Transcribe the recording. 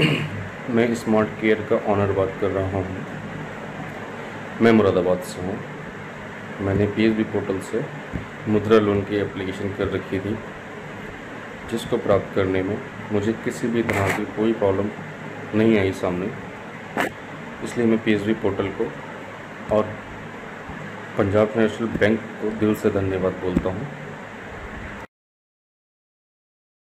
मैं smart care का honour बात कर रहा हूँ। मैं मुरादाबाद से हूँ। मैंने पी पोर्टल से मुद्रा लोन की एप्लीकेशन कर रखी थी, जिसको प्राप्त करने में मुझे किसी भी तरह की कोई प्रॉब्लम नहीं आई सामने। इसलिए मैं पी पोर्टल को और पंजाब नेशनल बैंक को दिल से धन्यवाद बोलता हूँ।